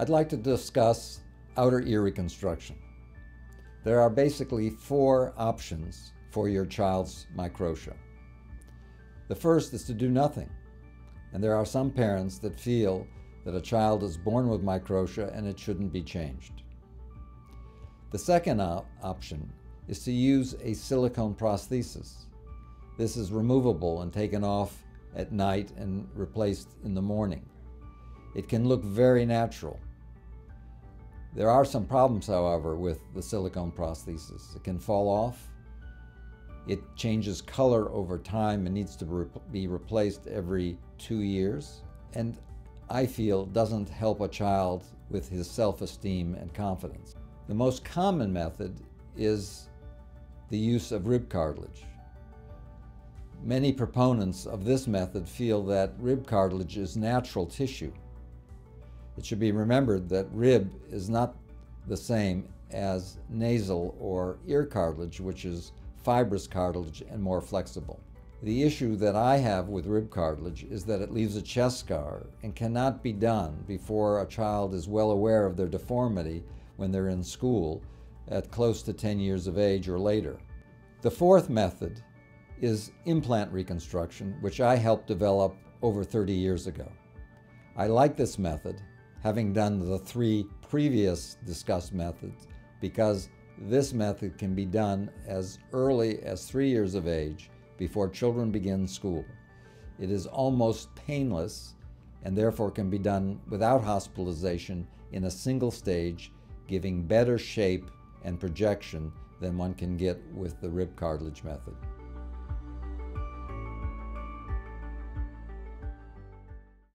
I'd like to discuss outer ear reconstruction. There are basically four options for your child's microtia. The first is to do nothing, and there are some parents that feel that a child is born with microtia and it shouldn't be changed. The second op option is to use a silicone prosthesis. This is removable and taken off at night and replaced in the morning. It can look very natural. There are some problems, however, with the silicone prosthesis. It can fall off. It changes color over time and needs to be replaced every two years. And I feel doesn't help a child with his self-esteem and confidence. The most common method is the use of rib cartilage. Many proponents of this method feel that rib cartilage is natural tissue. It should be remembered that rib is not the same as nasal or ear cartilage, which is fibrous cartilage and more flexible. The issue that I have with rib cartilage is that it leaves a chest scar and cannot be done before a child is well aware of their deformity when they're in school at close to 10 years of age or later. The fourth method is implant reconstruction, which I helped develop over 30 years ago. I like this method, having done the three previous discussed methods, because this method can be done as early as three years of age before children begin school. It is almost painless and therefore can be done without hospitalization in a single stage, giving better shape and projection than one can get with the rib cartilage method.